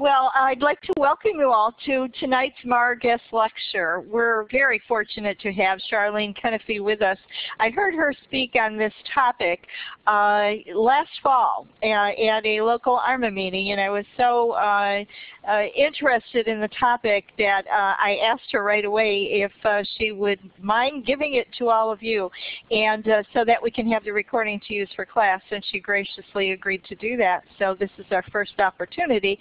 Well, I'd like to welcome you all to tonight's MAR guest lecture. We're very fortunate to have Charlene Cunniffe with us. I heard her speak on this topic uh, last fall uh, at a local ARMA meeting, and I was so uh, uh interested in the topic that uh, I asked her right away if uh, she would mind giving it to all of you, and so that we can have the recording to use for class, and she graciously agreed to do that. So this is our first opportunity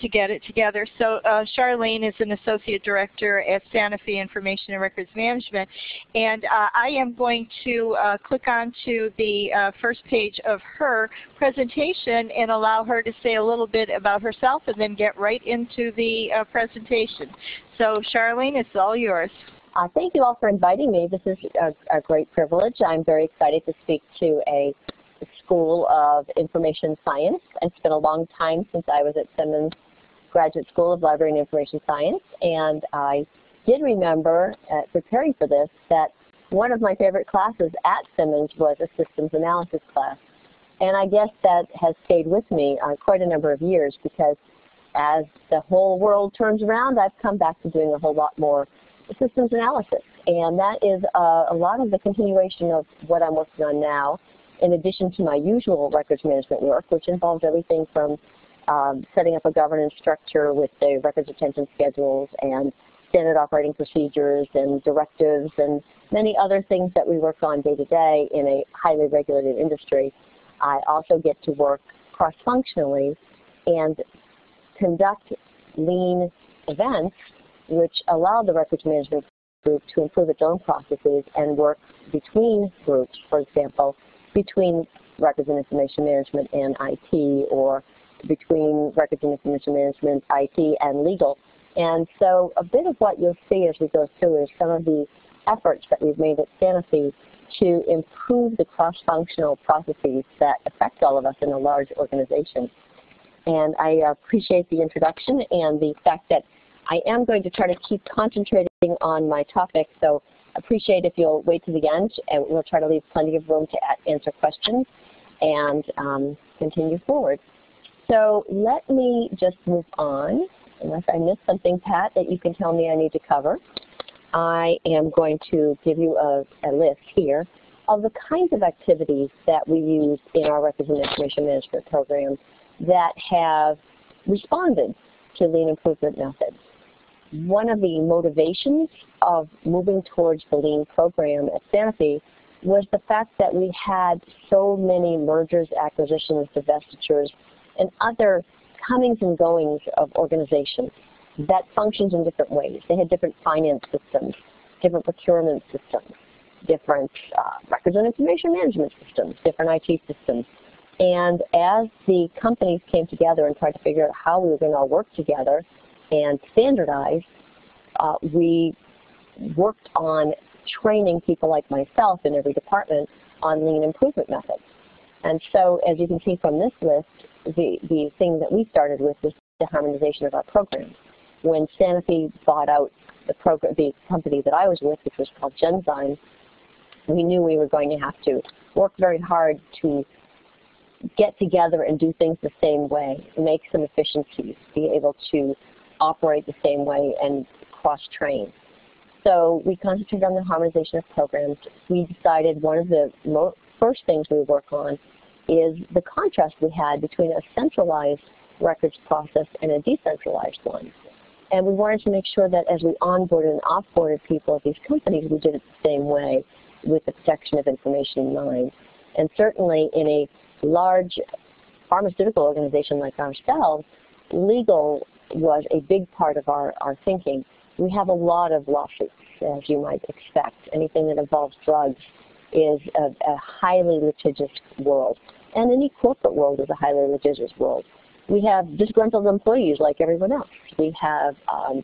to get it together. So uh, Charlene is an Associate Director at Sanofi Information and Records Management. And uh, I am going to uh, click on to the uh, first page of her presentation and allow her to say a little bit about herself and then get right into the uh, presentation. So Charlene, it's all yours. Uh, thank you all for inviting me. This is a, a, great privilege. I'm very excited to speak to a School of Information Science. It's been a long time since I was at Simmons Graduate School of Library and Information Science, and I did remember, uh, preparing for this, that one of my favorite classes at Simmons was a systems analysis class. And I guess that has stayed with me uh, quite a number of years because as the whole world turns around, I've come back to doing a whole lot more systems analysis. And that is uh, a lot of the continuation of what I'm working on now, in addition to my usual records management work, which involves everything from um, setting up a governance structure with the records retention schedules and standard operating procedures and directives and many other things that we work on day to day in a highly regulated industry. I also get to work cross-functionally and conduct lean events which allow the records management group to improve its own processes and work between groups, for example, between records and information management and IT or between records and information management, IT, and legal. And so a bit of what you'll see as we go through is some of the efforts that we've made at Sanofi to improve the cross-functional processes that affect all of us in a large organization. And I appreciate the introduction and the fact that I am going to try to keep concentrating on my topic, so appreciate if you'll wait to the end, and we'll try to leave plenty of room to answer questions and um, continue forward. So let me just move on, unless I missed something, Pat, that you can tell me I need to cover. I am going to give you a, a list here of the kinds of activities that we use in our records and information management program that have responded to lean improvement methods. One of the motivations of moving towards the lean program at Sanofi was the fact that we had so many mergers, acquisitions, divestitures, and other comings and goings of organizations that functions in different ways. They had different finance systems, different procurement systems, different uh, records and information management systems, different IT systems. And as the companies came together and tried to figure out how we were going to all work together and standardize, uh, we worked on training people like myself in every department on lean improvement methods. And so as you can see from this list, the, the thing that we started with was the harmonization of our programs. When Sanofi bought out the, program, the company that I was with, which was called Genzyme, we knew we were going to have to work very hard to get together and do things the same way, make some efficiencies, be able to operate the same way and cross-train. So we concentrated on the harmonization of programs. We decided one of the first things we work on is the contrast we had between a centralized records process and a decentralized one. And we wanted to make sure that as we onboarded and offboarded people at these companies, we did it the same way with the protection of information in mind. And certainly in a large pharmaceutical organization like ourselves, legal was a big part of our, our thinking. We have a lot of lawsuits, as you might expect. Anything that involves drugs is a, a highly litigious world. And any corporate world is a highly litigious world. We have disgruntled employees like everyone else. We have um,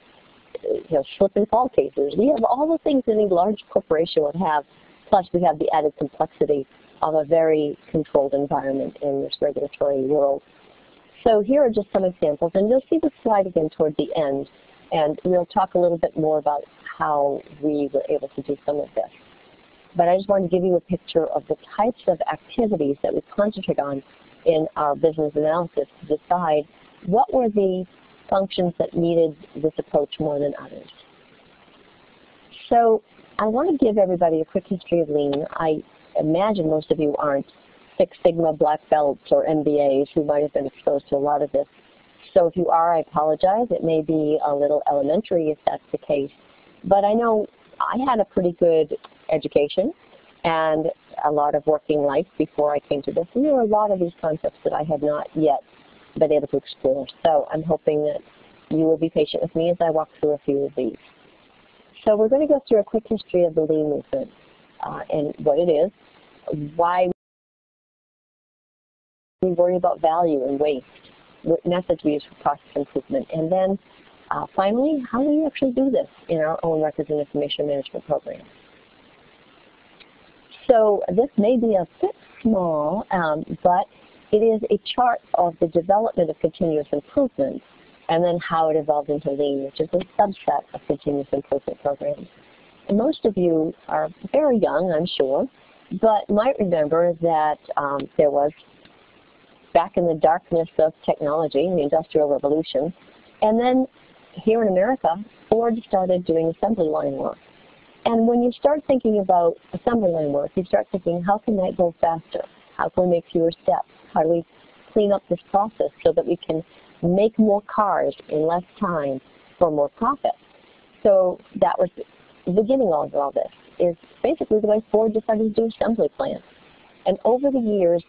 you know, slip and fall cases. We have all the things any large corporation would have, plus we have the added complexity of a very controlled environment in this regulatory world. So here are just some examples, and you'll see the slide again toward the end, and we'll talk a little bit more about how we were able to do some of this but I just wanted to give you a picture of the types of activities that we concentrate on in our business analysis to decide what were the functions that needed this approach more than others. So I want to give everybody a quick history of lean. I imagine most of you aren't Six Sigma black belts or MBAs who might have been exposed to a lot of this. So if you are, I apologize. It may be a little elementary if that's the case. But I know I had a pretty good education and a lot of working life before I came to this. And there were a lot of these concepts that I had not yet been able to explore. So I'm hoping that you will be patient with me as I walk through a few of these. So we're going to go through a quick history of the lean movement uh, and what it is, why we worry about value and waste, what methods we use for process improvement, and then uh, finally, how do we actually do this in our own records and information management program? So this may be a bit small, um, but it is a chart of the development of continuous improvement and then how it evolved into Lean, which is a subset of continuous improvement programs. And most of you are very young, I'm sure, but might remember that um, there was, back in the darkness of technology, the Industrial Revolution, and then here in America, Ford started doing assembly line work. And when you start thinking about assembly line work, you start thinking, how can that go faster? How can we make fewer steps? How do we clean up this process so that we can make more cars in less time for more profit? So that was the beginning of all this, is basically the way Ford decided to do assembly plants. And over the years,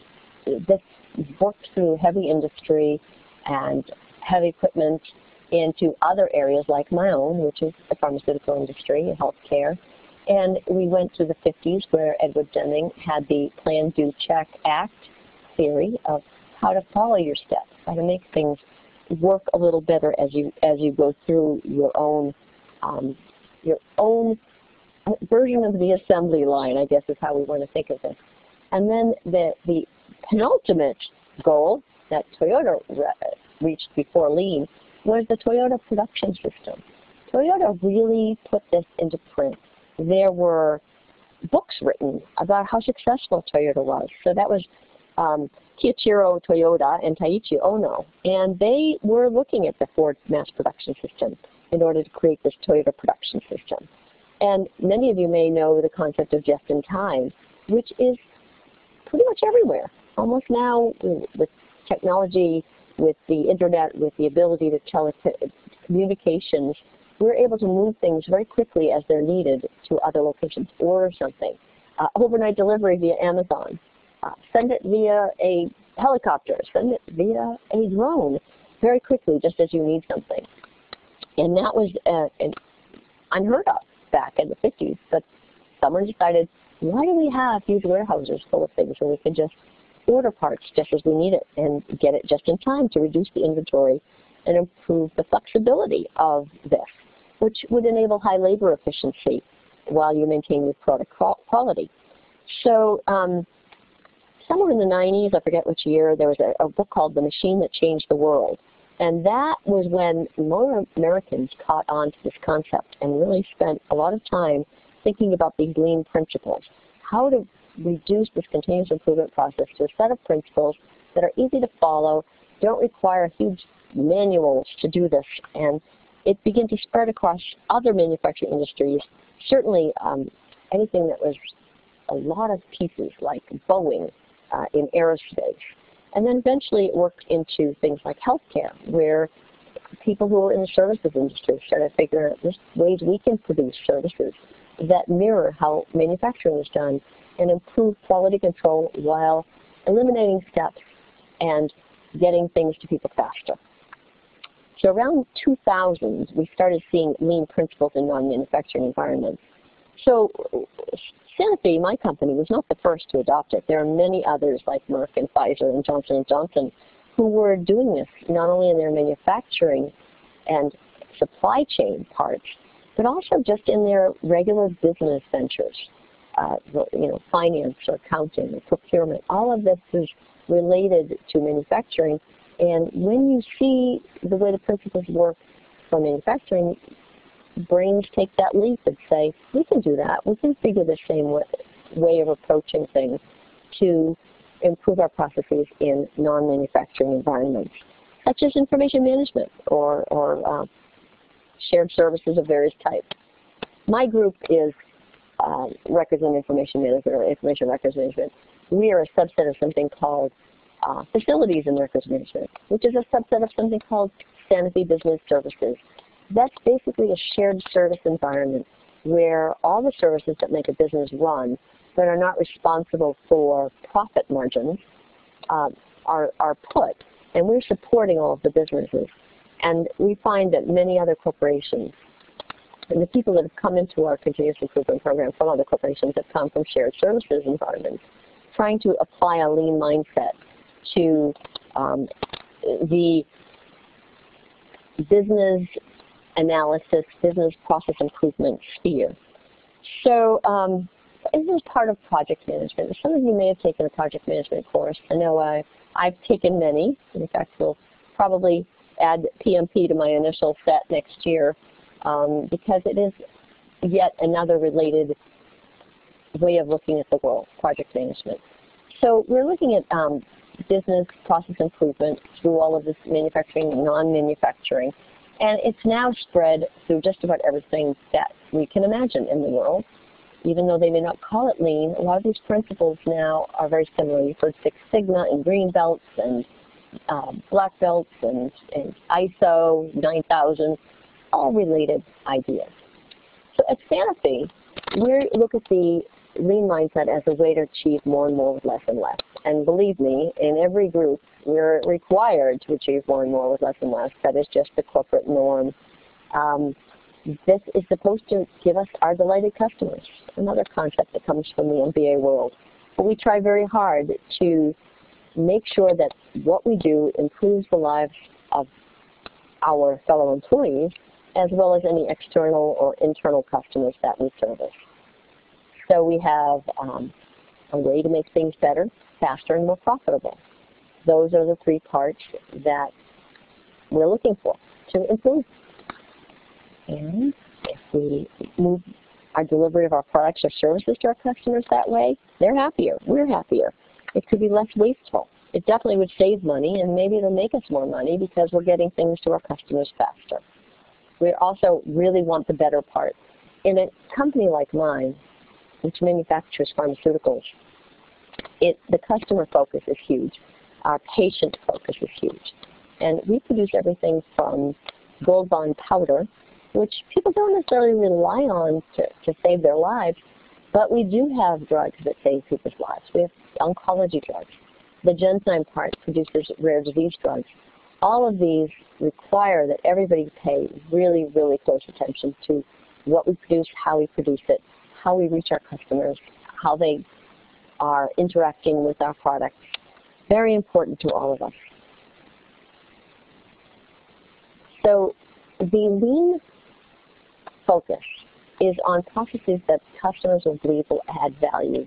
this worked through heavy industry and heavy equipment into other areas like my own, which is the pharmaceutical industry and healthcare. And we went to the 50s where Edward Deming had the Plan, Do, Check, Act theory of how to follow your steps, how to make things work a little better as you as you go through your own um, your own version of the assembly line, I guess is how we want to think of this. And then the, the penultimate goal that Toyota re reached before Lean was the Toyota production system. Toyota really put this into print. There were books written about how successful Toyota was. So that was um, Kiichiro Toyoda and Taiichi Ohno. And they were looking at the Ford mass production system in order to create this Toyota production system. And many of you may know the concept of just-in-time, which is pretty much everywhere. Almost now, with technology with the internet, with the ability to telecommunications, we're able to move things very quickly as they're needed to other locations. Order something. Uh, overnight delivery via Amazon. Uh, send it via a helicopter. Send it via a drone very quickly just as you need something. And that was uh, unheard of back in the 50s. But someone decided, why do we have huge warehouses full of things when we could just order parts just as we need it and get it just in time to reduce the inventory and improve the flexibility of this, which would enable high labor efficiency while you maintain your product quality. So um, somewhere in the 90s, I forget which year, there was a, a book called The Machine That Changed the World. And that was when more Americans caught on to this concept and really spent a lot of time thinking about these lean principles. How to reduce this continuous improvement process to a set of principles that are easy to follow, don't require huge manuals to do this, and it began to spread across other manufacturing industries, certainly um, anything that was a lot of pieces like Boeing uh, in aerospace. And then eventually it worked into things like healthcare, where people who were in the services industry started figuring out ways we can produce services that mirror how manufacturing is done and improve quality control while eliminating steps and getting things to people faster. So around 2000, we started seeing lean principles in non-manufacturing environments. So Sanofi, my company, was not the first to adopt it. There are many others like Merck and Pfizer and Johnson & Johnson who were doing this not only in their manufacturing and supply chain parts, but also just in their regular business ventures uh, you know, finance or accounting or procurement. All of this is related to manufacturing. And when you see the way the principles work for manufacturing, brains take that leap and say, we can do that. We can figure the same way, way of approaching things to improve our processes in non-manufacturing environments. such as information management or, or uh, shared services of various types. My group is uh, records and information management or information records management. We are a subset of something called uh, facilities and records management, which is a subset of something called Sanofi Business Services. That's basically a shared service environment where all the services that make a business run but are not responsible for profit margins uh, are, are put. And we're supporting all of the businesses. And we find that many other corporations, the people that have come into our continuous improvement program from other corporations have come from shared services environments, trying to apply a lean mindset to um, the business analysis, business process improvement sphere. So um, this is part of project management. Some of you may have taken a project management course. I know I, I've taken many. In fact, we'll probably add PMP to my initial set next year um, because it is yet another related way of looking at the world, project management. So we're looking at um, business process improvement through all of this manufacturing, non-manufacturing. And it's now spread through just about everything that we can imagine in the world. Even though they may not call it lean, a lot of these principles now are very similar. You've heard Six Sigma and green belts and uh, black belts and, and ISO 9000, all related ideas. So at Sanofi, we look at the lean mindset as a way to achieve more and more with less and less. And believe me, in every group, we're required to achieve more and more with less and less. That is just the corporate norm. Um, this is supposed to give us our delighted customers, another concept that comes from the MBA world. But we try very hard to make sure that what we do improves the lives of our fellow employees as well as any external or internal customers that we service. So we have um, a way to make things better, faster, and more profitable. Those are the three parts that we're looking for to improve. And if we move our delivery of our products or services to our customers that way, they're happier, we're happier. It could be less wasteful. It definitely would save money and maybe it'll make us more money because we're getting things to our customers faster. We also really want the better part. In a company like mine, which manufactures pharmaceuticals, it, the customer focus is huge. Our patient focus is huge. And we produce everything from gold bond powder, which people don't necessarily rely on to, to save their lives, but we do have drugs that save people's lives. We have oncology drugs. The Genzyme part produces rare disease drugs. All of these require that everybody pay really, really close attention to what we produce, how we produce it, how we reach our customers, how they are interacting with our products. Very important to all of us. So the lean focus is on processes that customers will believe will add value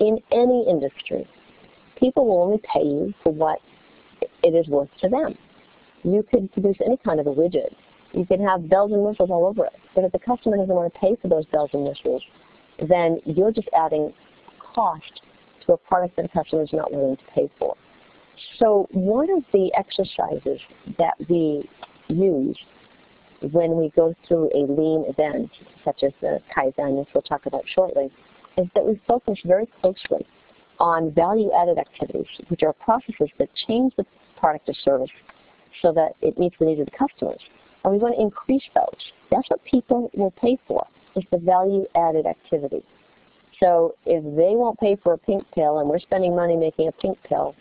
in any industry. People will only pay you for what it is worth to them. You could produce any kind of a widget. You could have bells and whistles all over it. But if the customer doesn't want to pay for those bells and whistles, then you're just adding cost to a product that a customer is not willing to pay for. So one of the exercises that we use when we go through a lean event, such as the Kaizen, which we'll talk about shortly, is that we focus very closely on value-added activities, which are processes that change the product or service so that it meets the needs of the customers. And we want to increase those. That's what people will pay for, is the value-added activity. So if they won't pay for a pink pill and we're spending money making a pink pill,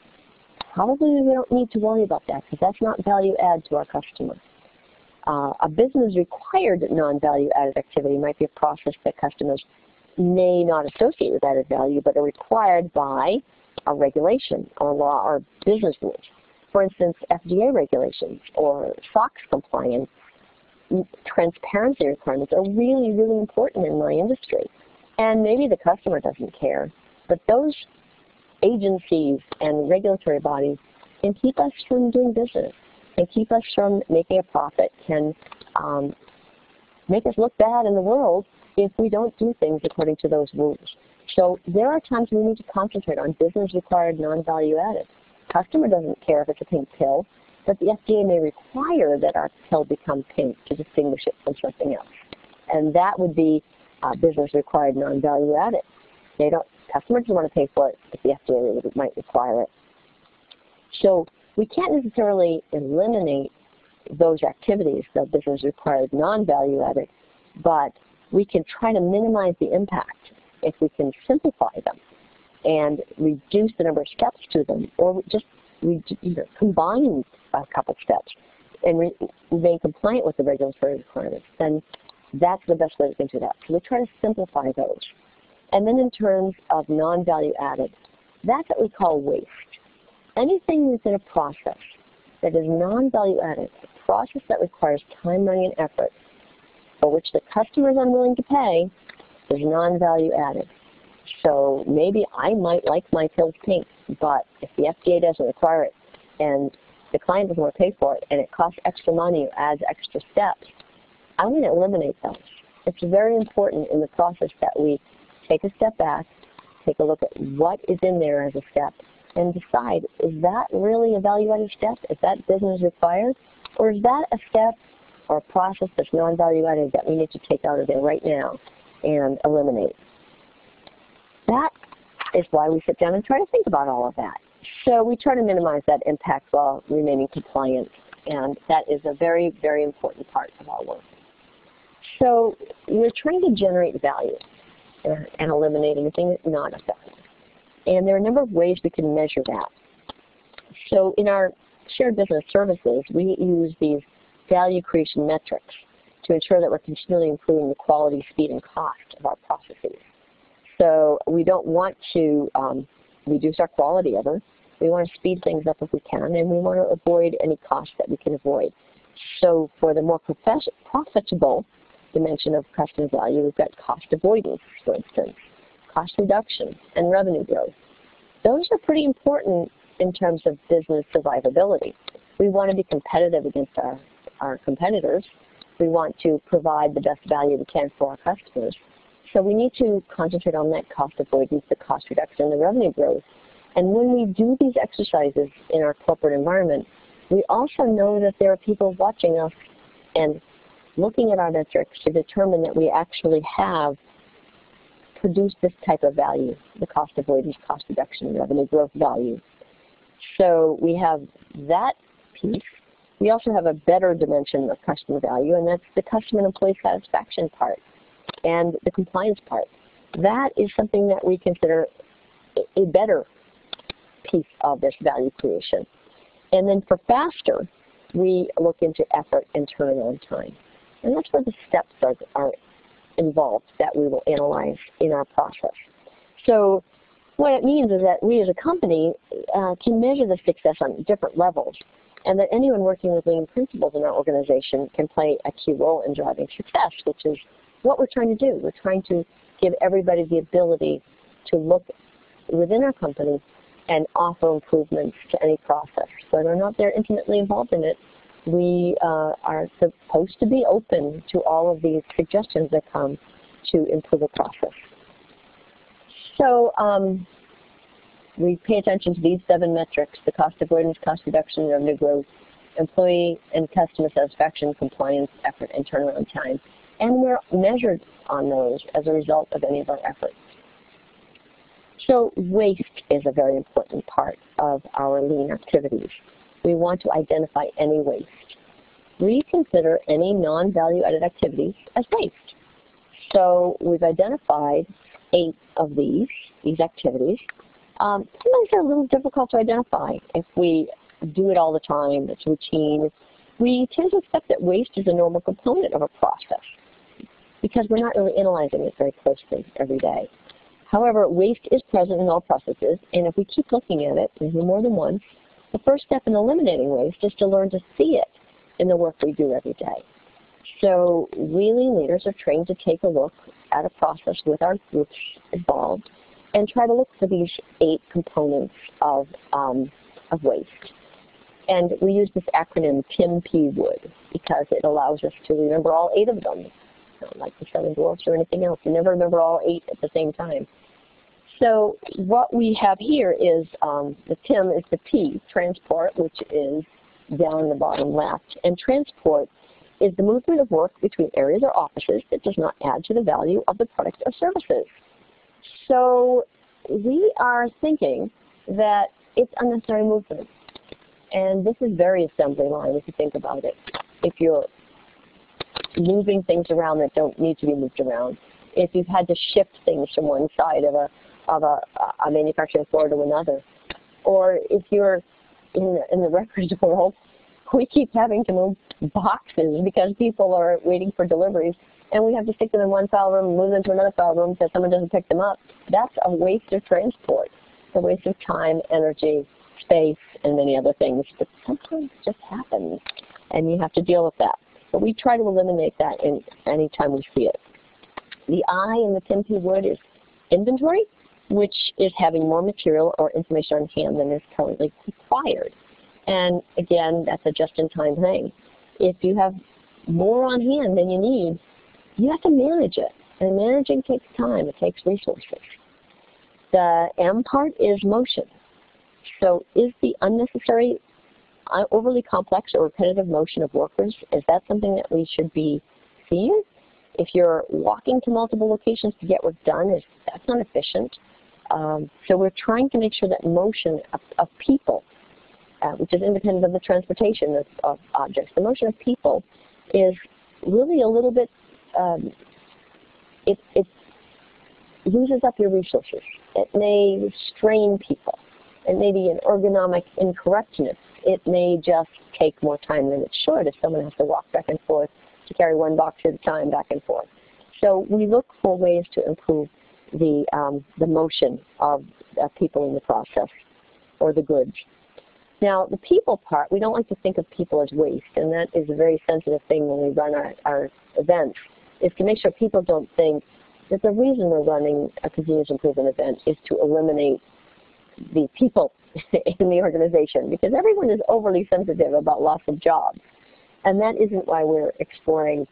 probably we don't need to worry about that because that's not value add to our customer. Uh, a business required non-value added activity might be a process that customers may not associate with added value but are required by a regulation or law or business rules. For instance, FDA regulations or SOX compliance transparency requirements are really, really important in my industry. And maybe the customer doesn't care, but those agencies and regulatory bodies can keep us from doing business, can keep us from making a profit, can um, make us look bad in the world if we don't do things according to those rules. So there are times we need to concentrate on business required non-value added. Customer doesn't care if it's a pink pill. but the FDA may require that our pill become pink to distinguish it from something else. And that would be uh, business required non-value added. They don't, customers don't want to pay for it, but the FDA might require it. So we can't necessarily eliminate those activities, the business required non-value added, but we can try to minimize the impact if we can simplify them and reduce the number of steps to them, or just combine a couple steps and remain compliant with the regulatory requirements, then that's the best way we can do that. So we try to simplify those. And then in terms of non-value added, that's what we call waste. Anything that's in a process that is non-value added, a process that requires time, money, and effort, for which the customer is unwilling to pay, is non-value added. So maybe I might like my pills pink, but if the FDA doesn't require it and the client doesn't want to pay for it and it costs extra money or adds extra steps, I'm going to eliminate those. It's very important in the process that we take a step back, take a look at what is in there as a step, and decide, is that really a value-added step? Is that business required? Or is that a step or a process that's non-value-added that we need to take out of there right now and eliminate? That is why we sit down and try to think about all of that. So we try to minimize that impact while remaining compliant, and that is a very, very important part of our work. So we're trying to generate value uh, and eliminate anything that's not value. And there are a number of ways we can measure that. So in our shared business services, we use these value creation metrics to ensure that we're continually improving the quality, speed, and cost of our processes. So we don't want to um, reduce our quality ever. We want to speed things up if we can, and we want to avoid any costs that we can avoid. So for the more profitable dimension of customer value, we've got cost avoidance, for instance, cost reduction, and revenue growth. Those are pretty important in terms of business survivability. We want to be competitive against our, our competitors. We want to provide the best value we can for our customers. So we need to concentrate on that cost avoidance, the cost reduction, the revenue growth. And when we do these exercises in our corporate environment, we also know that there are people watching us and looking at our metrics to determine that we actually have produced this type of value, the cost avoidance, cost reduction, revenue growth value. So we have that piece. We also have a better dimension of customer value, and that's the customer and employee satisfaction part and the compliance part. That is something that we consider a better piece of this value creation. And then for faster, we look into effort and turnaround time. And that's where the steps are, are involved that we will analyze in our process. So what it means is that we as a company uh, can measure the success on different levels and that anyone working with lean principles in our organization can play a key role in driving success, which is what we're trying to do. We're trying to give everybody the ability to look within our company and offer improvements to any process. Whether or not they're intimately involved in it, we uh, are supposed to be open to all of these suggestions that come to improve a process. So um, we pay attention to these seven metrics, the cost avoidance, cost reduction, revenue growth, employee and customer satisfaction, compliance, effort, and turnaround time and we're measured on those as a result of any of our efforts. So waste is a very important part of our lean activities. We want to identify any waste. We consider any non-value added activities as waste. So we've identified eight of these, these activities. Um, sometimes they're a little difficult to identify if we do it all the time, it's routine. We tend to accept that waste is a normal component of a process because we're not really analyzing it very closely every day. However, waste is present in all processes, and if we keep looking at it, maybe more than one, the first step in eliminating waste is to learn to see it in the work we do every day. So lean leaders are trained to take a look at a process with our groups involved and try to look for these eight components of, um, of waste. And we use this acronym TIM-P-WOOD because it allows us to remember all eight of them like the seven dwarfs or anything else. You never remember all eight at the same time. So what we have here is um, the TIM is the T, transport, which is down in the bottom left. And transport is the movement of work between areas or offices that does not add to the value of the product or services. So we are thinking that it's unnecessary movement. And this is very assembly line if you think about it. If you're moving things around that don't need to be moved around, if you've had to shift things from one side of a, of a, a manufacturing floor to another, or if you're in in the records world, we keep having to move boxes because people are waiting for deliveries and we have to stick them in one file room move them to another file room because someone doesn't pick them up. That's a waste of transport. A waste of time, energy, space, and many other things. But sometimes it just happens, and you have to deal with that. But we try to eliminate that in any time we see it. The I in the TIM-P-WOOD is inventory, which is having more material or information on hand than is currently required. And again, that's a just-in-time thing. If you have more on hand than you need, you have to manage it. And managing takes time. It takes resources. The M part is motion. So is the unnecessary, overly complex or repetitive motion of workers, is that something that we should be seeing? If you're walking to multiple locations to get work done, is that's not efficient. Um, so we're trying to make sure that motion of, of people, uh, which is independent of the transportation of, of, objects, the motion of people is really a little bit, um, it, it uses up your resources. It may strain people. It may be an ergonomic incorrectness. It may just take more time than it should if someone has to walk back and forth to carry one box at a time back and forth. So we look for ways to improve the, um, the motion of uh, people in the process or the goods. Now, the people part, we don't like to think of people as waste, and that is a very sensitive thing when we run our, our events, is to make sure people don't think that the reason we're running a continuous improvement event is to eliminate the people in the organization, because everyone is overly sensitive about loss of jobs. And that isn't why we're exploring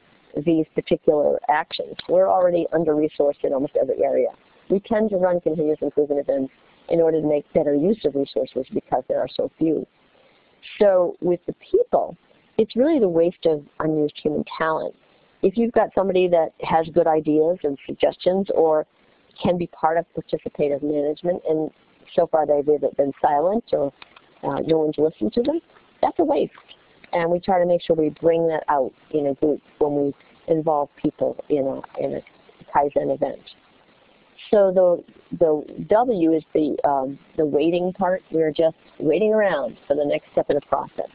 these particular actions. We're already under-resourced in almost every area. We tend to run continuous improvement events in order to make better use of resources because there are so few. So with the people, it's really the waste of unused human talent. If you've got somebody that has good ideas and suggestions or can be part of participative management and so far they've either been silent or uh, no one's listened to them, that's a waste. And we try to make sure we bring that out in a group when we involve people in a, in a Kaizen event. So the, the W is the, um, the waiting part. We're just waiting around for the next step in the process.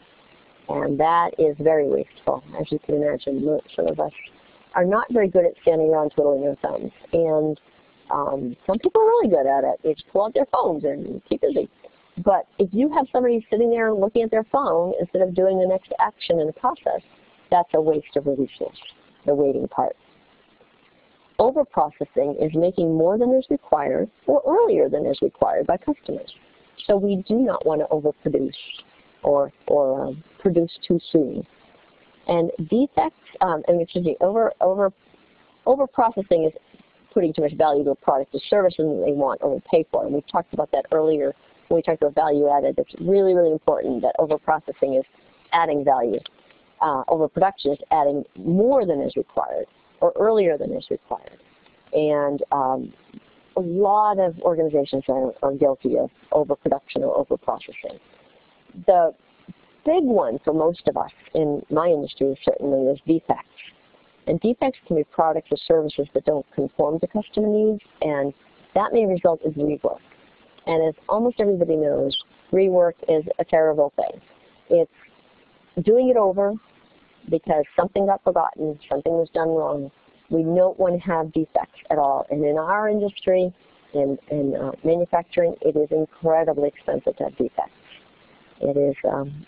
And that is very wasteful, as you can imagine. Some of us are not very good at standing around twiddling their thumbs. And um, some people are really good at it. They just pull out their phones and keep busy. But if you have somebody sitting there looking at their phone instead of doing the next action in the process, that's a waste of a resource, the waiting part. Overprocessing is making more than is required or earlier than is required by customers. So we do not want to overproduce or, or um, produce too soon. And defects, um, and excuse me, over, over, overprocessing is putting too much value to a product or service that they want or will pay for. And we talked about that earlier when we talked about value added. It's really, really important that overprocessing is adding value. Uh, overproduction is adding more than is required or earlier than is required. And um, a lot of organizations are, are guilty of overproduction or overprocessing. The big one for most of us in my industry certainly is defects. And defects can be products or services that don't conform to customer needs, and that may result in rework. And as almost everybody knows, rework is a terrible thing. It's doing it over, because something got forgotten, something was done wrong. We don't want to have defects at all. And in our industry, in, in uh, manufacturing, it is incredibly expensive to have defects. It is, um,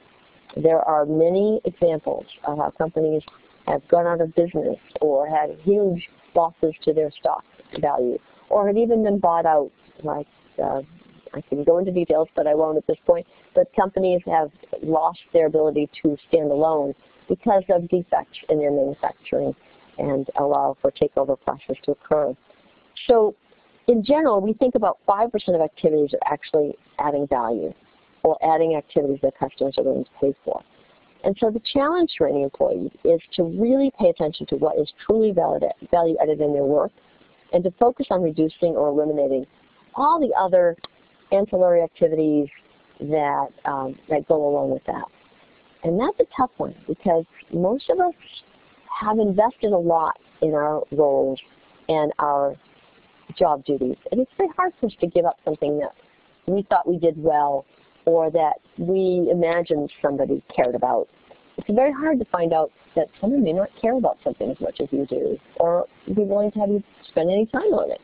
there are many examples of how companies have gone out of business or had huge losses to their stock value or have even been bought out like uh, I can go into details, but I won't at this point. But companies have lost their ability to stand alone because of defects in their manufacturing and allow for takeover process to occur. So in general, we think about 5% of activities are actually adding value or adding activities that customers are willing to pay for. And so the challenge for any employee is to really pay attention to what is truly value added in their work and to focus on reducing or eliminating all the other ancillary activities that, um, that go along with that. And that's a tough one because most of us have invested a lot in our roles and our job duties. And it's very hard for us to give up something that we thought we did well or that we imagined somebody cared about. It's very hard to find out that someone may not care about something as much as you do or be willing to have you spend any time on it.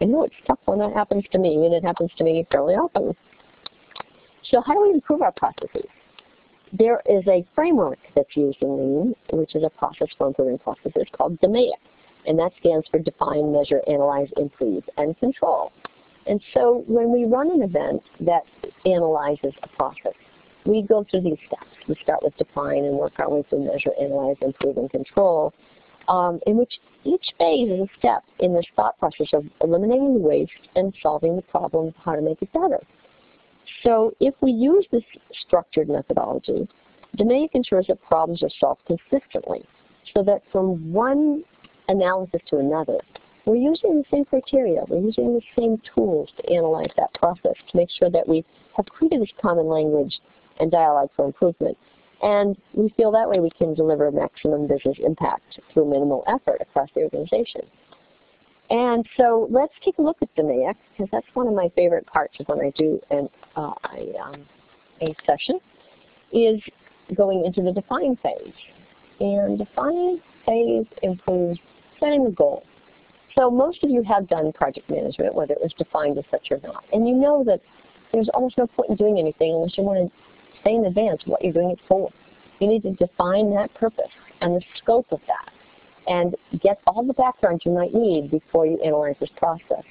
I know it's tough when that happens to me, and it happens to me fairly often. So how do we improve our processes? There is a framework that's used in Lean, which is a process for improving processes called DMAIC, and that stands for Define, Measure, Analyze, Improve, and Control. And so when we run an event that analyzes a process, we go through these steps. We start with define and work our way through measure, analyze, improve, and control, um, in which each phase is a step in this thought process of eliminating the waste and solving the problem of how to make it better. So if we use this structured methodology, DMAIC ensures that problems are solved consistently so that from one analysis to another, we're using the same criteria, we're using the same tools to analyze that process to make sure that we have created this common language and dialogue for improvement. And we feel that way we can deliver maximum business impact through minimal effort across the organization. And so let's take a look at DMAIC, because that's one of my favorite parts of when I do an, uh, a, um, a session, is going into the define phase. And define phase improves setting the goal. So most of you have done project management, whether it was defined as such or not. And you know that there's almost no point in doing anything unless you want to say in advance what you're doing it for. You need to define that purpose and the scope of that and get all the background you might need before you analyze this process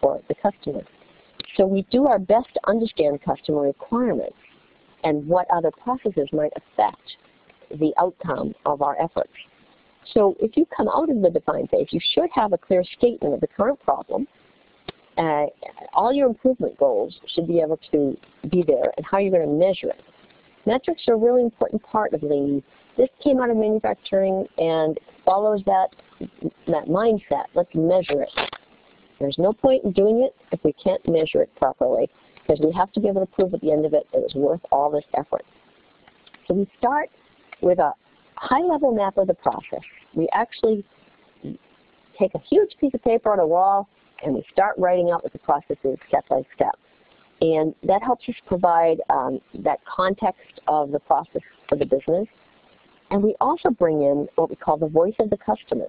for the customer. So we do our best to understand customer requirements and what other processes might affect the outcome of our efforts. So if you come out of the define phase, you should have a clear statement of the current problem. Uh, all your improvement goals should be able to be there and how you're going to measure it. Metrics are a really important part of Lean. This came out of manufacturing and follows that, that mindset. Let's measure it. There's no point in doing it if we can't measure it properly because we have to be able to prove at the end of it that it was worth all this effort. So we start with a high-level map of the process. We actually take a huge piece of paper on a wall and we start writing out what the process is step by step. And that helps us provide um, that context of the process for the business. And we also bring in what we call the voice of the customer.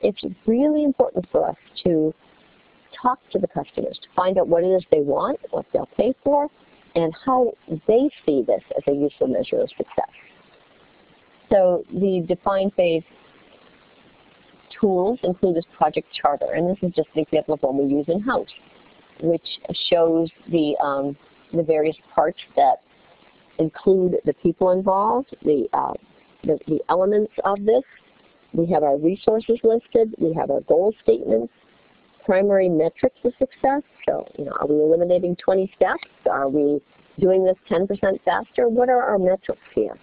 It's really important for us to talk to the customers, to find out what it is they want, what they'll pay for, and how they see this as a useful measure of success. So the define phase tools include this project charter, and this is just an example of one we use in-house which shows the, um, the various parts that include the people involved, the, uh, the, the elements of this. We have our resources listed. We have our goal statements, primary metrics of success. So, you know, are we eliminating 20 steps? Are we doing this 10% faster? What are our metrics here?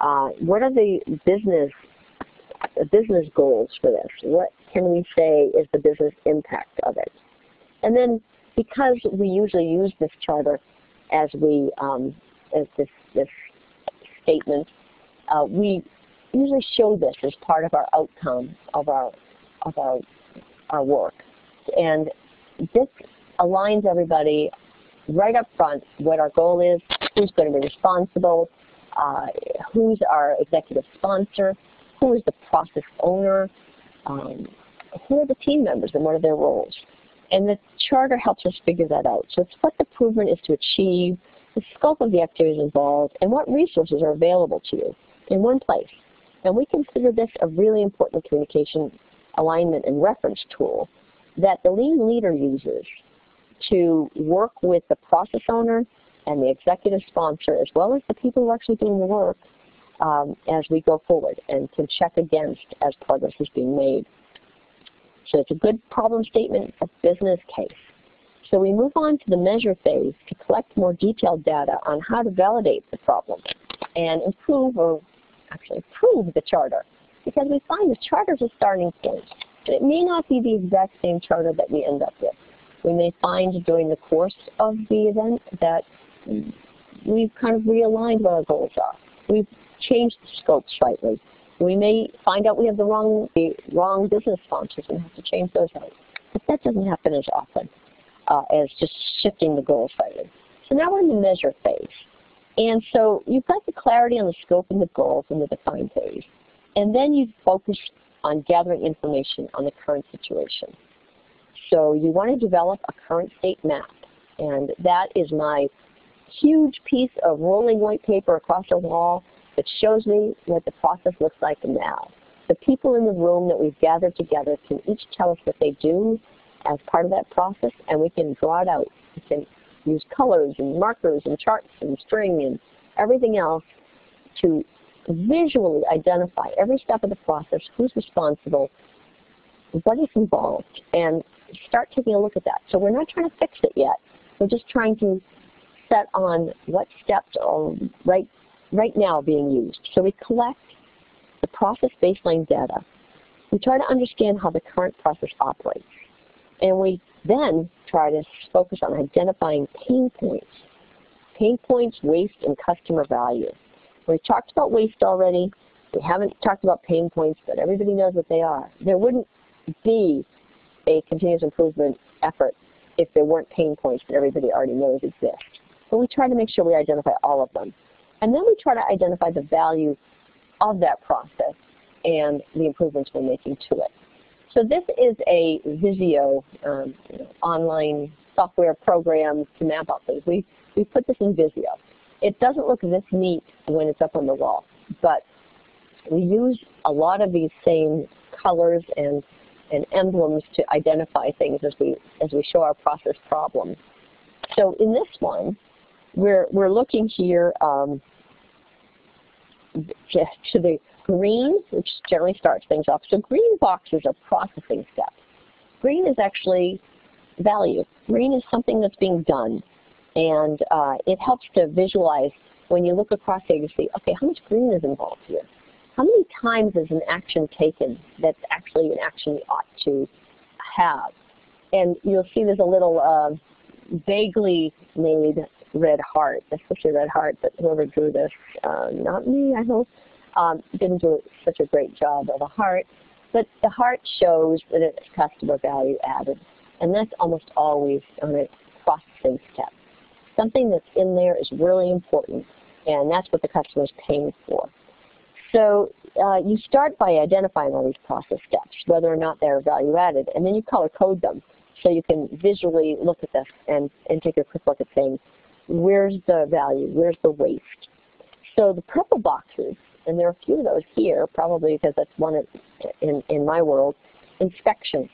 Uh, what are the business business goals for this? What can we say is the business impact of it? And then because we usually use this charter as we um, as this this statement, uh, we usually show this as part of our outcome of our of our our work, and this aligns everybody right up front what our goal is, who's going to be responsible, uh, who's our executive sponsor, who is the process owner, um, who are the team members and what are their roles. And the charter helps us figure that out. So it's what the improvement is to achieve, the scope of the activities involved, and what resources are available to you in one place. And we consider this a really important communication alignment and reference tool that the lean leader uses to work with the process owner and the executive sponsor as well as the people who are actually doing the work um, as we go forward and can check against as progress is being made. So it's a good problem statement, a business case. So we move on to the measure phase to collect more detailed data on how to validate the problem and improve or actually improve the charter because we find the charter is a starting point. But it may not be the exact same charter that we end up with. We may find during the course of the event that we've kind of realigned what our goals are. We've changed the scope slightly. We may find out we have the wrong, the wrong business sponsors and have to change those out. But that doesn't happen as often uh, as just shifting the goals slightly. So now we're in the measure phase. And so you've got the clarity on the scope and the goals in the define phase. And then you focus on gathering information on the current situation. So you want to develop a current state map. And that is my huge piece of rolling white paper across the wall that shows me what the process looks like now. The people in the room that we've gathered together can each tell us what they do as part of that process, and we can draw it out. We can use colors and markers and charts and string and everything else to visually identify every step of the process, who's responsible, what is involved, and start taking a look at that. So we're not trying to fix it yet. We're just trying to set on what steps are right, right now being used. So we collect the process baseline data. We try to understand how the current process operates. And we then try to focus on identifying pain points. Pain points, waste, and customer value. We talked about waste already. We haven't talked about pain points, but everybody knows what they are. There wouldn't be a continuous improvement effort if there weren't pain points that everybody already knows exist. But we try to make sure we identify all of them. And then we try to identify the value of that process and the improvements we're making to it. So this is a Visio um, you know, online software program to map out things. We, we put this in Visio. It doesn't look this neat when it's up on the wall, but we use a lot of these same colors and, and emblems to identify things as we, as we show our process problems. So in this one, we're, we're looking here um, to the green, which generally starts things off. So green boxes are processing steps. Green is actually value. Green is something that's being done. And uh, it helps to visualize when you look across here, you see, okay, how much green is involved here? How many times is an action taken that's actually an action we ought to have? And you'll see there's a little uh, vaguely made red heart, especially red heart, but whoever drew this, uh, not me, I hope, um, didn't do such a great job of a heart. But the heart shows that it's customer value added. And that's almost always on a processing step. Something that's in there is really important, and that's what the customer is paying for. So uh, you start by identifying all these process steps, whether or not they're value added, and then you color code them so you can visually look at this and, and take a quick look at saying, where's the value, where's the waste? So the purple boxes, and there are a few of those here, probably because that's one in, in my world, inspection.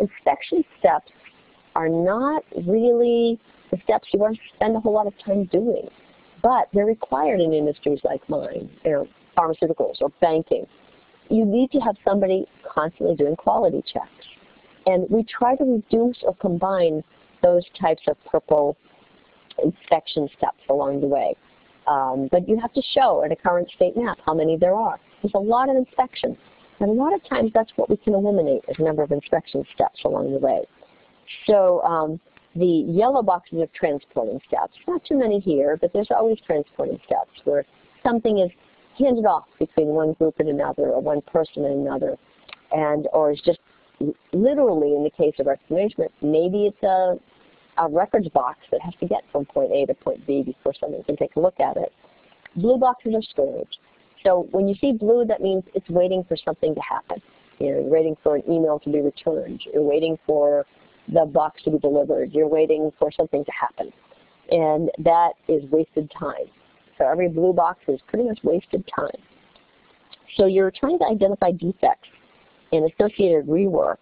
Inspection steps are not really the steps you want to spend a whole lot of time doing, but they're required in industries like mine, you know, pharmaceuticals or banking. You need to have somebody constantly doing quality checks. And we try to reduce or combine those types of purple inspection steps along the way. Um, but you have to show in a current state map how many there are. There's a lot of inspections. And a lot of times that's what we can eliminate is a number of inspection steps along the way. So um, the yellow boxes are transporting steps. Not too many here, but there's always transporting steps where something is handed off between one group and another or one person and another. And or is just literally in the case of records management, maybe it's a a records box that has to get from point A to point B before someone can take a look at it. Blue boxes are storage. So when you see blue, that means it's waiting for something to happen. You know, you're waiting for an email to be returned. You're waiting for the box to be delivered. You're waiting for something to happen. And that is wasted time. So every blue box is pretty much wasted time. So you're trying to identify defects and associated rework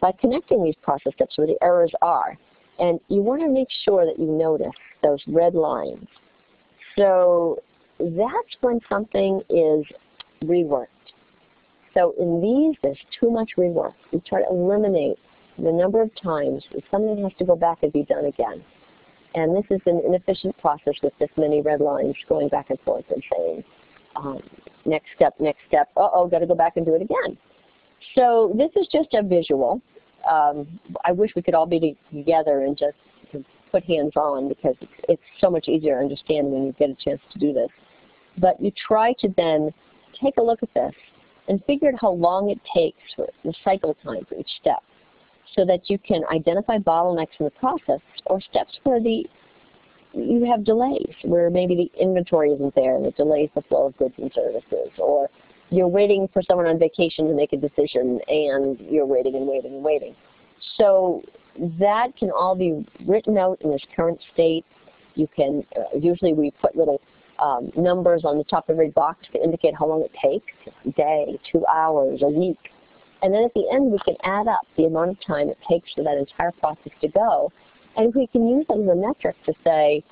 by connecting these process steps where the errors are. And you want to make sure that you notice those red lines. So that's when something is reworked. So in these, there's too much rework. We try to eliminate the number of times that something has to go back and be done again. And this is an inefficient process with this many red lines going back and forth and saying, um, next step, next step, uh-oh, got to go back and do it again. So this is just a visual. Um, I wish we could all be together and just put hands on because it's, so much easier to understand when you get a chance to do this. But you try to then take a look at this and figure out how long it takes for the cycle time for each step so that you can identify bottlenecks in the process or steps where the you have delays, where maybe the inventory isn't there and it delays the flow of goods and services, or you're waiting for someone on vacation to make a decision and you're waiting and waiting and waiting. So that can all be written out in its current state. You can, uh, usually we put little um, numbers on the top of every box to indicate how long it takes, a day, two hours, a week. And then at the end we can add up the amount of time it takes for that entire process to go. And we can use that as a metric to say,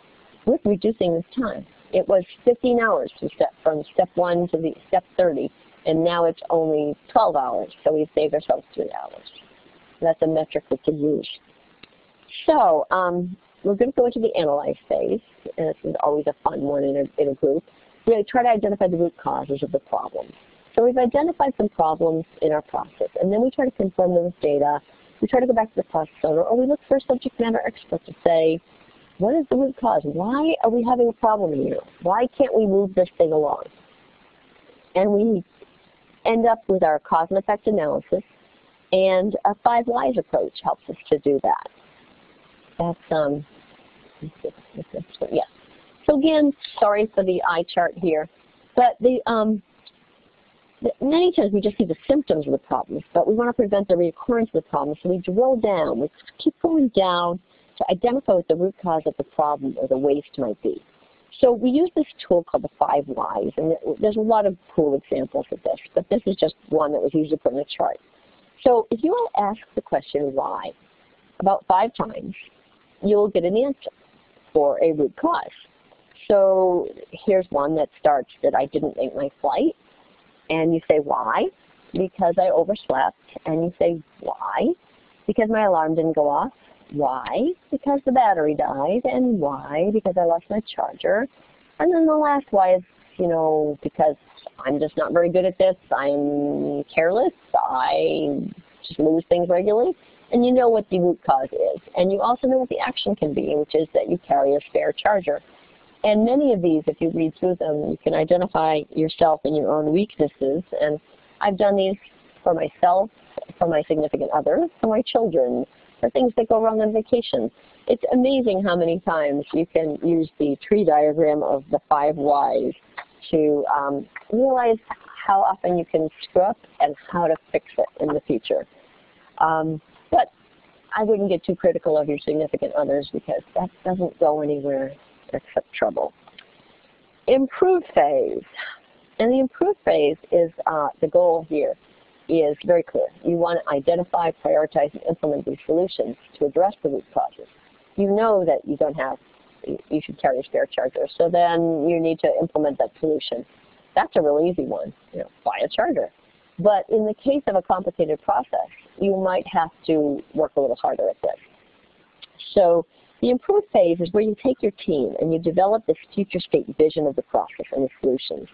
we're reducing this time. It was 15 hours from step, from step one to the step 30, and now it's only 12 hours, so we've saved ourselves three hours. That's a metric we can use. So um, we're going to go into the analyze phase, and this is always a fun one in a, in a group. We're going to try to identify the root causes of the problem. So we've identified some problems in our process, and then we try to confirm with data. We try to go back to the process owner, or we look for a subject matter expert to say, what is the root cause? Why are we having a problem here? Why can't we move this thing along? And we end up with our cause and effect analysis, and a five whys approach helps us to do that. That's, um, yeah. So again, sorry for the eye chart here, but the, um, many times we just see the symptoms of the problems, but we want to prevent the reoccurrence of the problem, so we drill down, we keep going down to identify what the root cause of the problem or the waste might be. So we use this tool called the five whys, and there's a lot of cool examples of this, but this is just one that was usually put in the chart. So if you ask the question why about five times, you'll get an answer for a root cause. So here's one that starts that I didn't make my flight, and you say why? Because I overslept, and you say why? Because my alarm didn't go off. Why? Because the battery died, and why? Because I lost my charger. And then the last why is, you know, because I'm just not very good at this, I'm careless, I just lose things regularly, and you know what the root cause is. And you also know what the action can be, which is that you carry a spare charger. And many of these, if you read through them, you can identify yourself and your own weaknesses. And I've done these for myself, for my significant other, for my children, for things that go wrong on vacation. It's amazing how many times you can use the tree diagram of the five whys to um, realize how often you can screw up and how to fix it in the future. Um, but I wouldn't get too critical of your significant others because that doesn't go anywhere except trouble. Improve phase. And the improve phase is uh, the goal here is very clear. You want to identify, prioritize, and implement these solutions to address the root causes. You know that you don't have, you should carry a spare charger, so then you need to implement that solution. That's a real easy one, you know, buy a charger. But in the case of a complicated process, you might have to work a little harder at this. So the improve phase is where you take your team and you develop this future state vision of the process and the solutions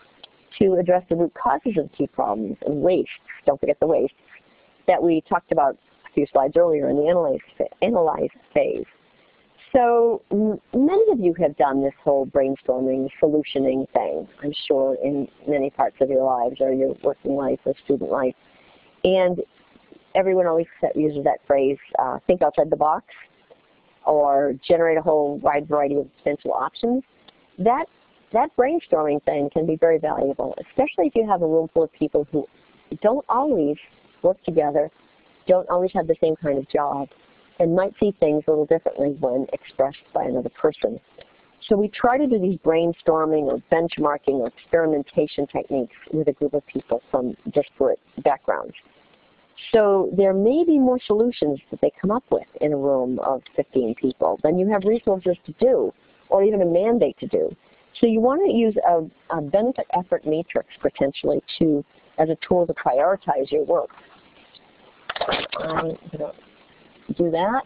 to address the root causes of key problems and waste, don't forget the waste, that we talked about a few slides earlier in the analyze, analyze phase. So many of you have done this whole brainstorming, solutioning thing, I'm sure, in many parts of your lives or your working life or student life. And everyone always uses that phrase, uh, think outside the box, or generate a whole wide variety of potential options. That that brainstorming thing can be very valuable, especially if you have a room full of people who don't always work together, don't always have the same kind of job, and might see things a little differently when expressed by another person. So we try to do these brainstorming or benchmarking or experimentation techniques with a group of people from disparate backgrounds. So there may be more solutions that they come up with in a room of 15 people than you have resources to do or even a mandate to do. So you want to use a, a benefit effort matrix potentially to as a tool to prioritize your work. I'm going to do that.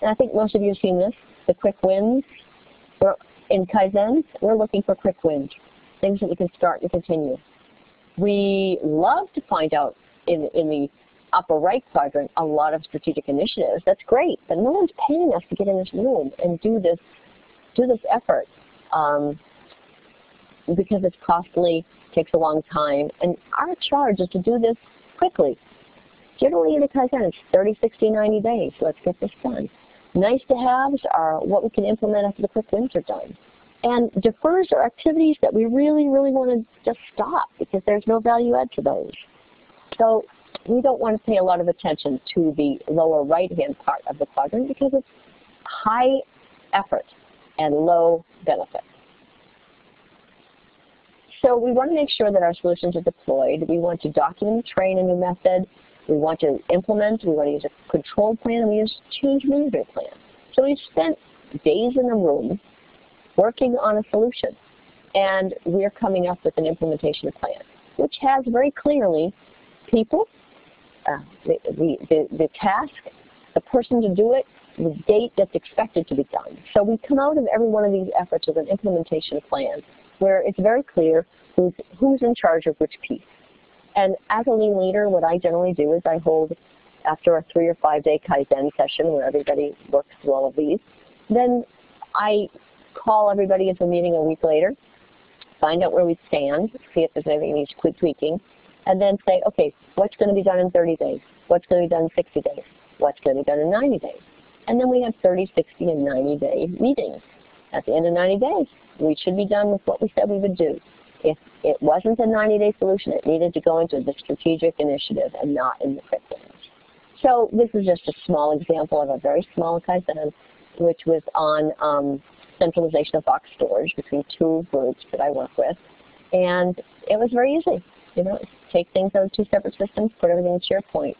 And I think most of you have seen this, the quick wins. We're, in Kaizen, we're looking for quick wins. things that we can start and continue. We love to find out in, in the upper right quadrant a lot of strategic initiatives. That's great, but no one's paying us to get in this room and do this, do this effort um, because it's costly, takes a long time, and our charge is to do this quickly. Generally in a Kaizen, it's 30, 60, 90 days. Let's get this done. Nice to haves are what we can implement after the quick wins are done. And defers are activities that we really, really want to just stop because there's no value add to those. So we don't want to pay a lot of attention to the lower right-hand part of the quadrant because it's high effort and low benefit. So we want to make sure that our solutions are deployed. We want to document and train a new method. We want to implement. We want to use a control plan. And we use change management plan. So we've spent days in the room working on a solution. And we're coming up with an implementation plan, which has very clearly people, uh, the, the, the, the task, the person to do it, the date that's expected to be done. So we come out of every one of these efforts with an implementation plan where it's very clear who's, who's in charge of which piece. And as a lean leader, what I generally do is I hold, after a three or five day Kaizen session where everybody works through all of these, then I call everybody into a meeting a week later, find out where we stand, see if there's anything we need needs tweaking, and then say, okay, what's going to be done in 30 days? What's going to be done in 60 days? What's going to be done in 90 days? And then we have 30, 60, and 90 day meetings. At the end of 90 days, we should be done with what we said we would do. If it wasn't a 90-day solution, it needed to go into the strategic initiative and not in the wins. So this is just a small example of a very small Kaizen, which was on um, centralization of box storage between two groups that I work with. And it was very easy. You know, take things out of two separate systems, put everything in SharePoint.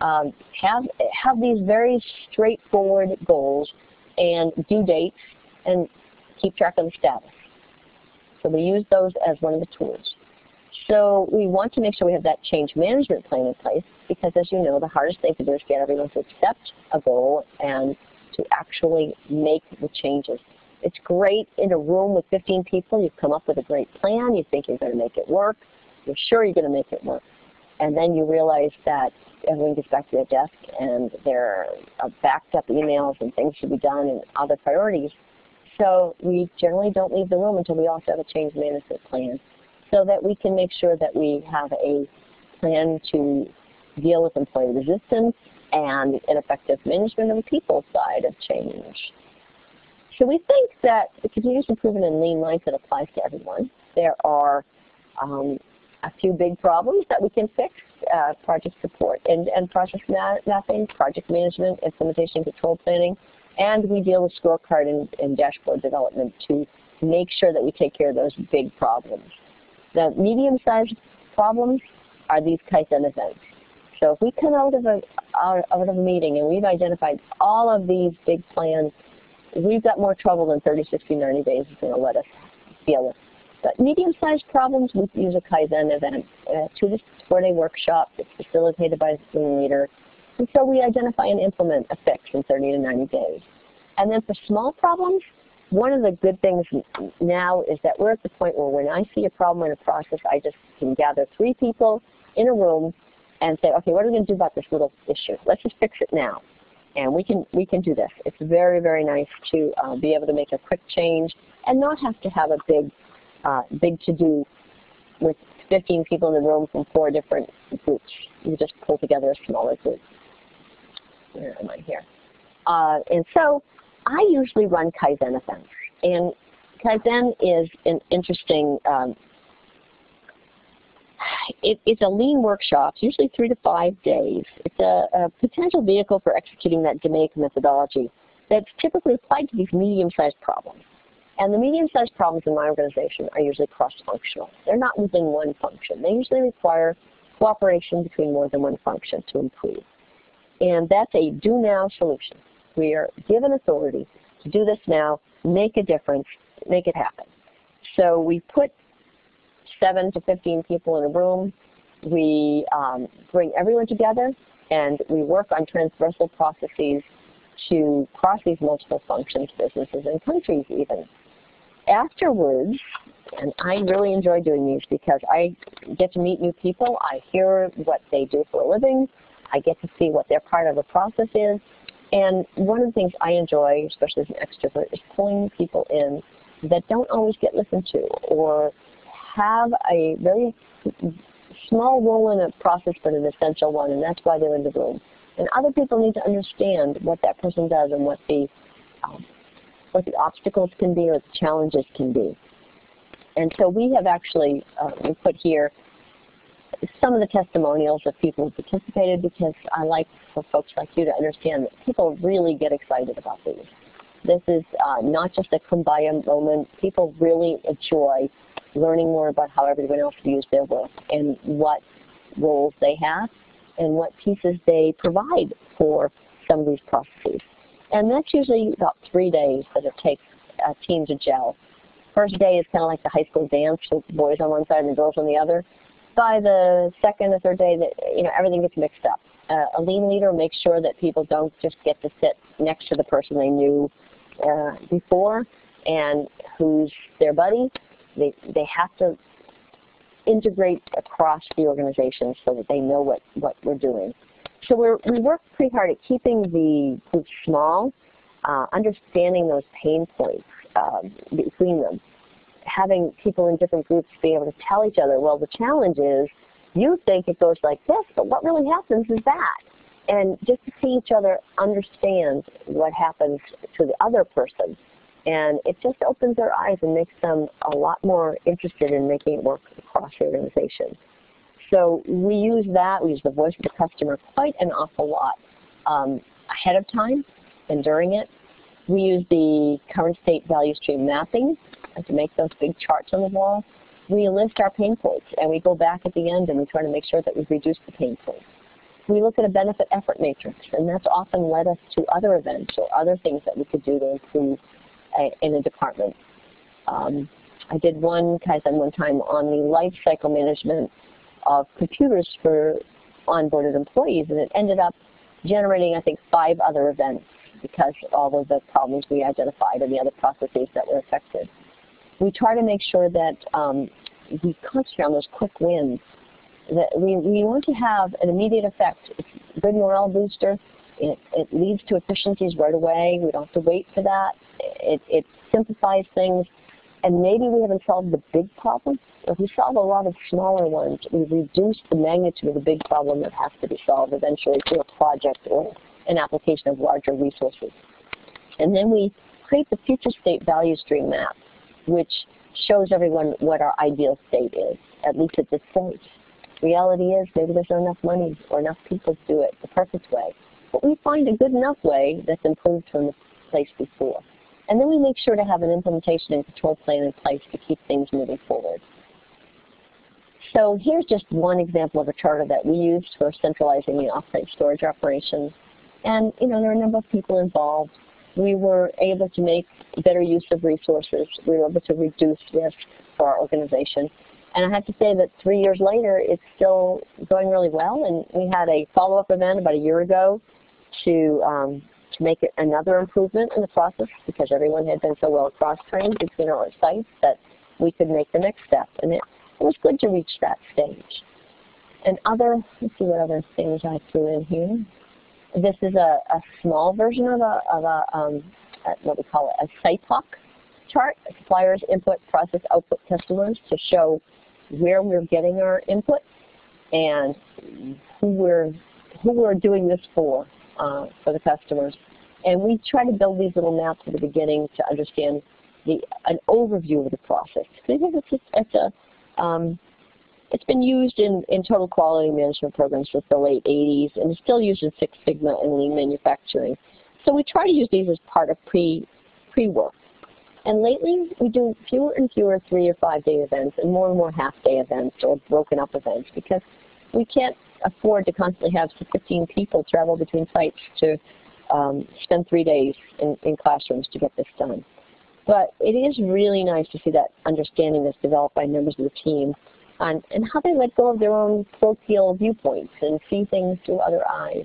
Um, have, have these very straightforward goals and due dates and keep track of the status. So we use those as one of the tools. So we want to make sure we have that change management plan in place because as you know, the hardest thing to do is get everyone to accept a goal and to actually make the changes. It's great in a room with 15 people, you've come up with a great plan, you think you're going to make it work, you're sure you're going to make it work. And then you realize that everyone gets back to their desk and there are backed up emails and things to be done and other priorities. So we generally don't leave the room until we also have a change management plan so that we can make sure that we have a plan to deal with employee resistance and ineffective management of the people side of change. So we think that the continuous improvement and lean mindset applies to everyone. There are um, a few big problems that we can fix, uh, project support and, and project mapping, project management, implementation control planning, and we deal with scorecard and, and dashboard development to make sure that we take care of those big problems. The medium-sized problems are these Kaizen events. So if we come out of a out, of a meeting and we've identified all of these big plans, we've got more trouble than 30, 60, 90 days is going to let us deal with. Medium-sized problems, we use a Kaizen event, a two to four-day workshop that's facilitated by the leader and so we identify and implement a fix in 30 to 90 days. And then for small problems, one of the good things now is that we're at the point where when I see a problem in a process, I just can gather three people in a room and say, okay, what are we going to do about this little issue? Let's just fix it now. And we can, we can do this. It's very, very nice to uh, be able to make a quick change and not have to have a big, uh, big to-do with 15 people in the room from four different groups. You just pull together a smaller group where am I here? Uh, and so I usually run Kaizen events. And Kaizen is an interesting, um, it, it's a lean workshop, usually three to five days. It's a, a potential vehicle for executing that DMAIC methodology that's typically applied to these medium-sized problems. And the medium-sized problems in my organization are usually cross-functional. They're not within one function. They usually require cooperation between more than one function to improve. And that's a do now solution. We are given authority to do this now, make a difference, make it happen. So we put 7 to 15 people in a room. We um, bring everyone together and we work on transversal processes to cross these multiple functions, businesses, and countries even. Afterwards, And I really enjoy doing these because I get to meet new people. I hear what they do for a living. I get to see what their part of the process is. And one of the things I enjoy, especially as an extrovert, is pulling people in that don't always get listened to or have a very small role in a process but an essential one, and that's why they're in the room. And other people need to understand what that person does and what the um, what the obstacles can be or the challenges can be. And so we have actually uh, we put here some of the testimonials of people who participated because I like for folks like you to understand that people really get excited about these. This is uh, not just a kumbaya moment. People really enjoy learning more about how everyone else views their work and what roles they have and what pieces they provide for some of these processes. And that's usually about three days that it takes a team to gel. First day is kind of like the high school dance with the boys on one side and the girls on the other. By the second or third day, that you know everything gets mixed up. Uh, a lean leader makes sure that people don't just get to sit next to the person they knew uh, before and who's their buddy. They, they have to integrate across the organization so that they know what, what we're doing. So we're, we work pretty hard at keeping the groups small, uh, understanding those pain points uh, between them, having people in different groups be able to tell each other, well, the challenge is you think it goes like this, but what really happens is that. And just to see each other understand what happens to the other person and it just opens their eyes and makes them a lot more interested in making it work across the organization. So we use that, we use the voice of the customer quite an awful lot um, ahead of time and during it. We use the current state value stream mapping to make those big charts on the wall. We list our pain points and we go back at the end and we try to make sure that we've reduced the pain points. We look at a benefit effort matrix and that's often led us to other events or other things that we could do to improve in a department. Um, I did one Kaizen one time on the life cycle management of computers for onboarded employees, and it ended up generating, I think, five other events because all of the problems we identified and the other processes that were affected. We try to make sure that um, we concentrate on those quick wins. That we, we want to have an immediate effect. It's a good morale booster. It, it leads to efficiencies right away. We don't have to wait for that. It, it simplifies things. And maybe we haven't solved the big problem. If we solve a lot of smaller ones, we reduce the magnitude of the big problem that has to be solved eventually through a project or an application of larger resources. And then we create the future state value stream map, which shows everyone what our ideal state is, at least at this point. Reality is maybe there's not enough money or enough people to do it the perfect way. But we find a good enough way that's improved from the place before. And then we make sure to have an implementation and control plan in place to keep things moving forward. So here's just one example of a charter that we used for centralizing the offsite storage operations. And you know, there are a number of people involved. We were able to make better use of resources. We were able to reduce risk for our organization. And I have to say that three years later, it's still going really well. And we had a follow-up event about a year ago to um, to make it another improvement in the process because everyone had been so well cross-trained between our sites that we could make the next step. And it, it was good to reach that stage. And other, let's see what other things I threw in here. This is a, a small version of a, of a, um, what we call it, a SIPOC chart, suppliers, input, process, output, customers, to show where we're getting our input and who we're, who we're doing this for uh, for the customers. And we try to build these little maps at the beginning to understand the, an overview of the process. Because it's, just, it's, a, um, it's been used in, in total quality management programs since the late 80s, and it's still used in Six Sigma and lean manufacturing. So we try to use these as part of pre, pre-work. And lately, we do fewer and fewer three or five day events and more and more half day events or broken up events because we can't afford to constantly have 15 people travel between sites to um, spend three days in, in classrooms to get this done. But it is really nice to see that understanding that's developed by members of the team on, and how they let go of their own parochial viewpoints and see things through other eyes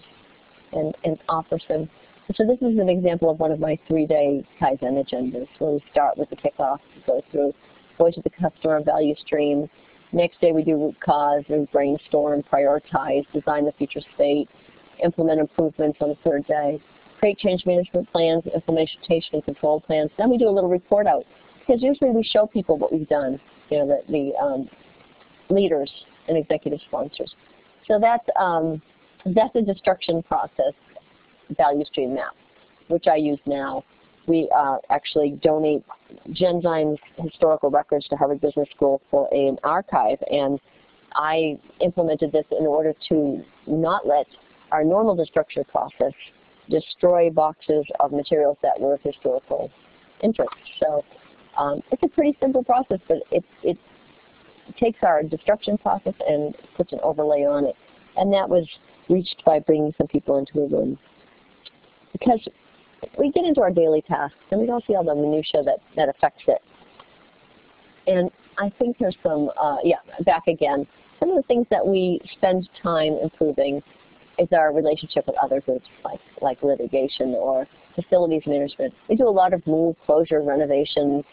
and, and offer some. So this is an example of one of my three-day Kaizen agendas where we start with the kickoff, go through voice of the customer value stream. Next day we do root cause and brainstorm, prioritize, design the future state, implement improvements on the third day, create change management plans, implementation control plans. Then we do a little report out because usually we show people what we've done, you know, the, the um, leaders and executive sponsors. So that's, um, that's a destruction process value stream map, which I use now. We uh, actually donate Genzyme's historical records to Harvard Business School for an archive, and I implemented this in order to not let our normal destruction process destroy boxes of materials that were of historical interest. So um, it's a pretty simple process, but it, it takes our destruction process and puts an overlay on it. And that was reached by bringing some people into the room. Because we get into our daily tasks and we don't see all the minutia that, that affects it. And I think there's some, uh, yeah, back again. Some of the things that we spend time improving is our relationship with other groups like, like litigation or facilities management. We do a lot of move, closure, renovations.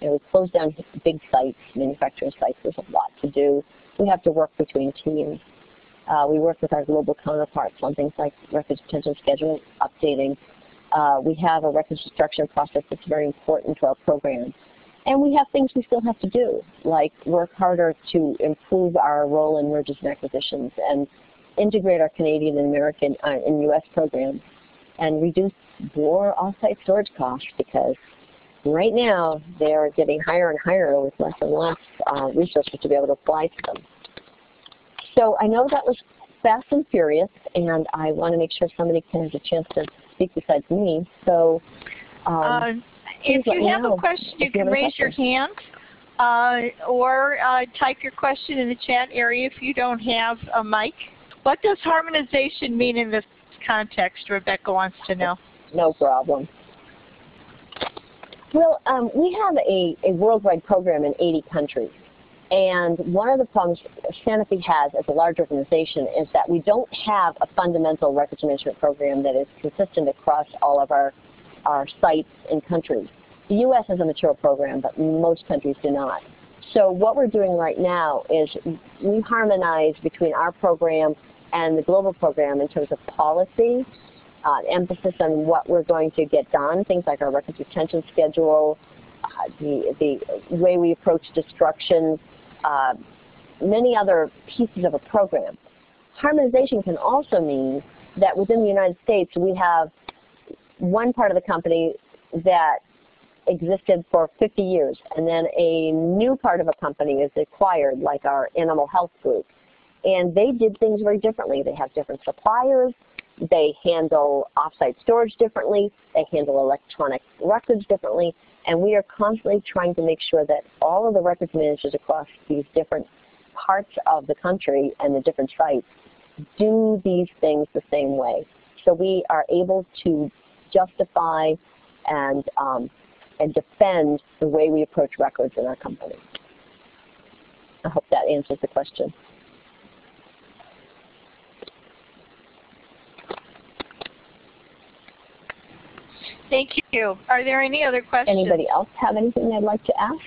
You know, we close down big sites, manufacturing sites. There's a lot to do. We have to work between teams. Uh, we work with our global counterparts on things like records retention schedule updating. Uh, we have a records destruction process that's very important to our program. And we have things we still have to do, like work harder to improve our role in mergers and acquisitions and integrate our Canadian and American uh, and U.S. programs and reduce more off-site storage costs because right now they're getting higher and higher with less and less uh, resources to be able to apply to them. So I know that was fast and furious, and I want to make sure somebody can have a chance to speak besides me. So um, uh, if you have a question, you can raise your hand. Uh, or uh, type your question in the chat area if you don't have a mic. What does harmonization mean in this context? Rebecca wants to know. No problem. Well, um, we have a, a worldwide program in 80 countries. And one of the problems Sanofi has as a large organization is that we don't have a fundamental records management program that is consistent across all of our, our sites and countries. The U.S. has a mature program, but most countries do not. So what we're doing right now is we harmonize between our program and the global program in terms of policy, uh, emphasis on what we're going to get done, things like our records retention schedule, uh, the, the way we approach destruction, uh, many other pieces of a program. Harmonization can also mean that within the United States we have one part of the company that existed for 50 years and then a new part of a company is acquired like our animal health group and they did things very differently. They have different suppliers. They handle offsite storage differently. They handle electronic records differently. And we are constantly trying to make sure that all of the records managers across these different parts of the country and the different sites do these things the same way. So we are able to justify and, um, and defend the way we approach records in our company. I hope that answers the question. Thank you. Are there any other questions? Anybody else have anything they'd like to ask?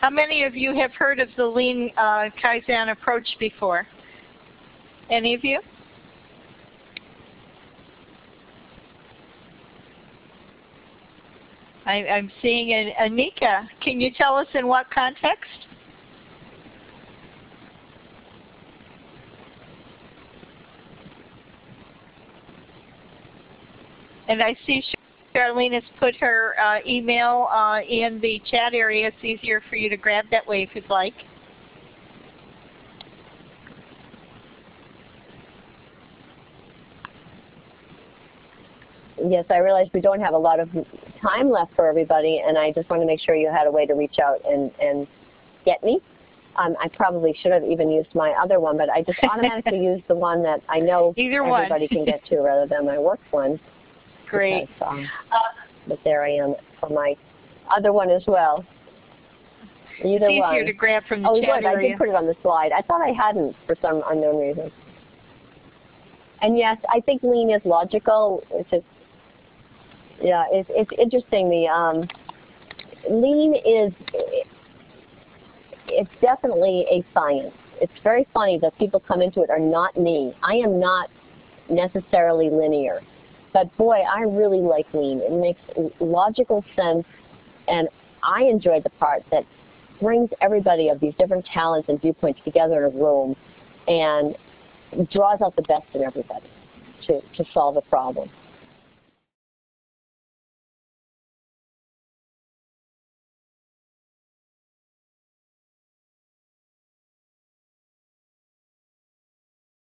How many of you have heard of the Lean uh, Kaizen approach before? Any of you? I, am seeing an, Anika. Can you tell us in what context? And I see Charlene has put her uh, email uh, in the chat area. It's easier for you to grab that way if you'd like. Yes, I realize we don't have a lot of time left for everybody, and I just want to make sure you had a way to reach out and, and get me. Um, I probably should have even used my other one, but I just automatically used the one that I know Either everybody can get to rather than my work one. Great. Because, um, uh, but there I am for my other one as well. Either it's easier one. to grab from the oh, chat good. I did put it on the slide. I thought I hadn't for some unknown reason. and yes, I think lean is logical. It's just, yeah, it's, it's interesting. The um, lean is, it's definitely a science. It's very funny that people come into it are not me. I am not necessarily linear. But boy, I really like lean. It makes logical sense, and I enjoy the part that brings everybody of these different talents and viewpoints together in a room and draws out the best in everybody to, to solve a problem.